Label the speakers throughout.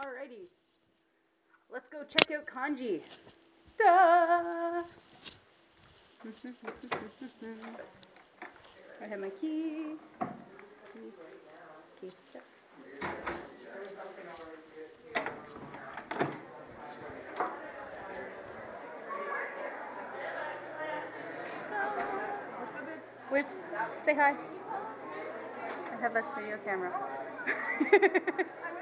Speaker 1: Alrighty. Let's go check out Con-G. Da! I have my key. Key. Wait, say hi. I have a video camera.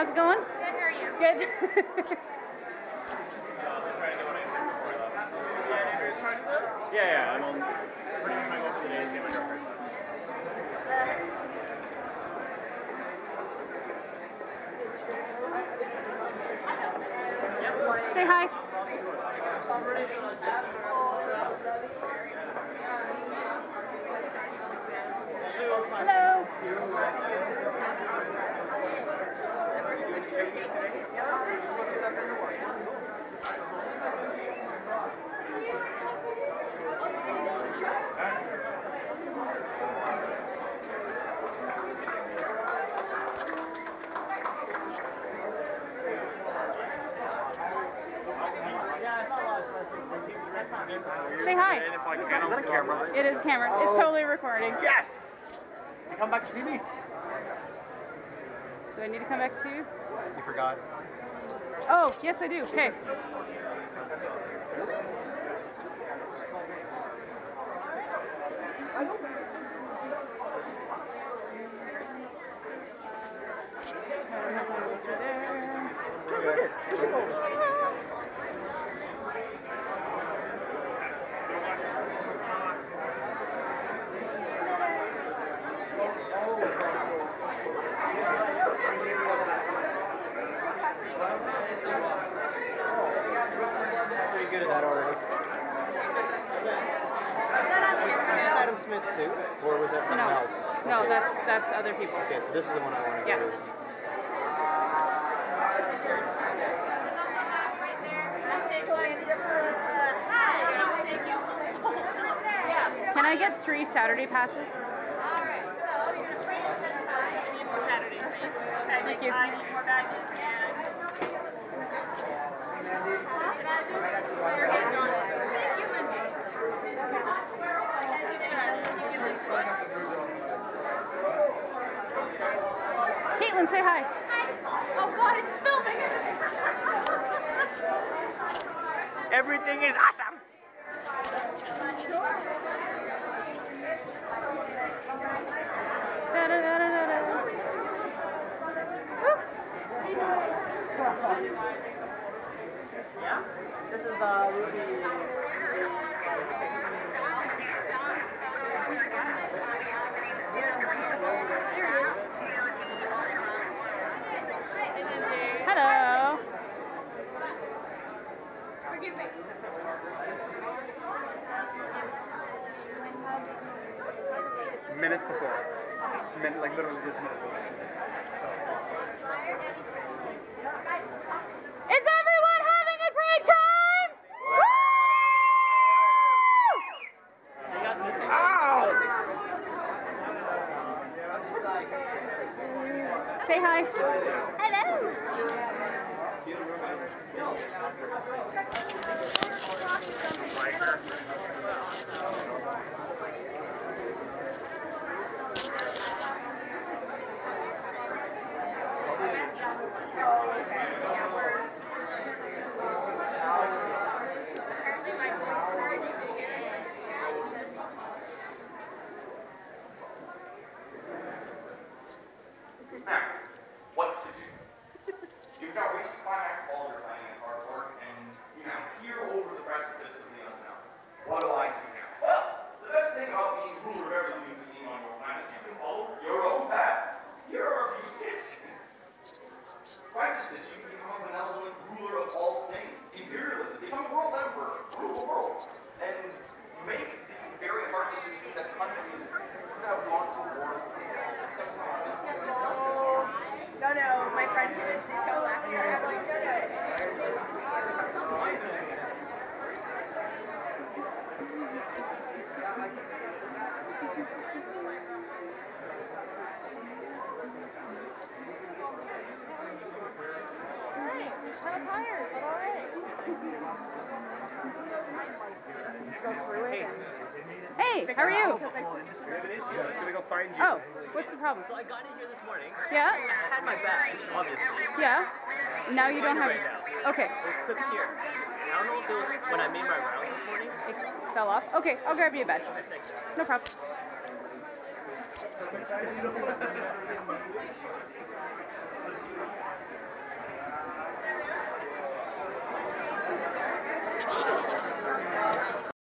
Speaker 1: How's it going?
Speaker 2: Good, how are you?
Speaker 1: Good.
Speaker 3: Yeah, yeah, I'm on pretty much my goal for the day is get my driver's license.
Speaker 1: say hi. Hi.
Speaker 3: And if I
Speaker 4: Is
Speaker 3: can,
Speaker 4: that a camera?
Speaker 1: It is camera. It's totally recording.
Speaker 4: Yes! You come back to see me?
Speaker 1: Do I need to come back to you?
Speaker 4: You forgot.
Speaker 1: Oh, yes, I do. Okay.
Speaker 4: Pretty good at that already. Was this Adam Smith too? Or was that someone
Speaker 1: No,
Speaker 4: else?
Speaker 1: no,
Speaker 4: Okay.
Speaker 1: that's that's other people.
Speaker 4: Okay, so this is the one I want to
Speaker 1: Yeah.
Speaker 4: go to.
Speaker 1: Can I get three Saturday passes?
Speaker 2: Alright, so you're gonna bring us inside. I need more Saturdays, right? Okay,
Speaker 1: Thank you.
Speaker 2: I need more badges and. Badges, this is where you're getting on. Thank you, Lindsay. As you can, you can just put.
Speaker 1: Caitlin, say hi.
Speaker 2: Hi. Oh God, it's filming.
Speaker 4: Everything is awesome! This is the Ruby.
Speaker 1: Hello.
Speaker 2: Forgive me.
Speaker 4: Minutes before. Min- like literally just minutes before.
Speaker 1: Say hi. Hello. How are you?
Speaker 4: We have an issue. I was gonna go find you.
Speaker 1: Oh, what's the problem?
Speaker 5: So I got in here this morning.
Speaker 1: Yeah,
Speaker 5: I had my badge, obviously.
Speaker 1: yeah. Now you don't have.
Speaker 5: Right.
Speaker 1: Okay,
Speaker 5: It was clipped here. And I don't know if it was when I made my rounds this morning.
Speaker 1: it fell off. Okay, I'll grab you a badge.
Speaker 5: Okay, thanks.
Speaker 1: No problem.